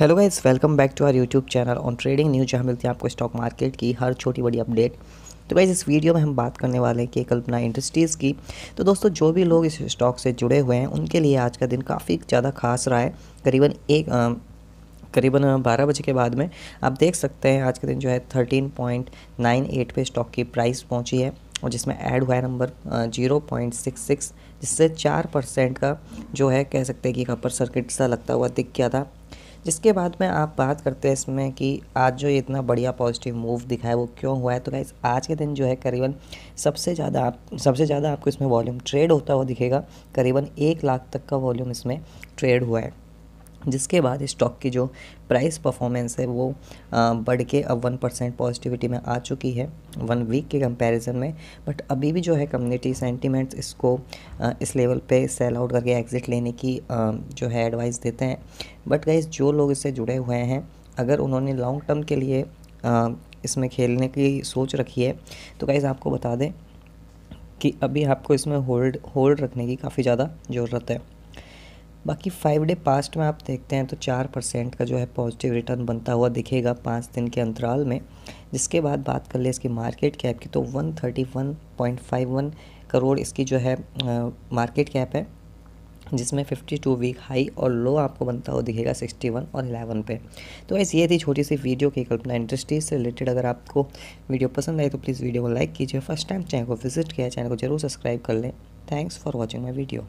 Hello guys welcome back to our YouTube channel on trading news जहाँ मिलती है आपको स्टॉक मार्केट की हर छोटी बड़ी अपडेट तो गाइस इस वीडियो में हम बात करने वाले हैं कि कल्पना इंडस्ट्रीज़ की। तो दोस्तों जो भी लोग इस स्टॉक से जुड़े हुए हैं उनके लिए आज का दिन काफ़ी ज़्यादा खास रहा है। करीबन एक आ, करीबन बारह बजे के बाद में आप देख सकते हैं आज का दिन जो है थर्टीन पॉइंट नाइन एट पे स्टॉक की प्राइस पहुँची है और जिसमें ऐड हुआ है number zero point six six जिससे चार परसेंट का जो है कह सकते हैं कि अपर सर्किट सा लगता हुआ दिख गया था। जिसके बाद में आप बात करते हैं इसमें कि आज जो इतना बढ़िया पॉजिटिव मूव दिखा है वो क्यों हुआ है? तो गाइज़ आज के दिन जो है करीबन सबसे ज़्यादा आप, सबसे ज़्यादा आपको इसमें वॉल्यूम ट्रेड होता हुआ दिखेगा। करीबन एक लाख तक का वॉल्यूम इसमें ट्रेड हुआ है। जिसके बाद स्टॉक की जो प्राइस परफॉर्मेंस है वो बढ़ के अब वन परसेंट पॉजिटिविटी में आ चुकी है वन वीक के कंपैरिजन में। बट अभी भी जो है कम्युनिटी सेंटीमेंट्स इसको इस लेवल पे सेल आउट करके एग्ज़िट लेने की जो है एडवाइस देते हैं। बट गाइज़ जो लोग इससे जुड़े हुए हैं, अगर उन्होंने लॉन्ग टर्म के लिए इसमें खेलने की सोच रखी है तो गाइज़ आपको बता दें कि अभी आपको इसमें होल्ड होल्ड रखने की काफ़ी ज़्यादा ज़रूरत है। बाकी फाइव डे पास्ट में आप देखते हैं तो चार परसेंट का जो है पॉजिटिव रिटर्न बनता हुआ दिखेगा पाँच दिन के अंतराल में। जिसके बाद बात कर ले इसकी मार्केट कैप की तो one thirty one point five one crore इसकी जो है मार्केट कैप है, जिसमें 52 वीक हाई और लो आपको बनता हुआ दिखेगा 61 और 11 पे। तो ऐसे ये थी छोटी सी वीडियो की कल्पना इंडस्ट्रीज़ से रिलेटेड अगर आपको वीडियो पसंद आए तो प्लीज़ वीडियो को लाइक कीजिए। फ़र्स्ट टाइम चैनल को विज़िट किया चैनल को ज़रूर सब्सक्राइब कर लें। Thanks for watching my video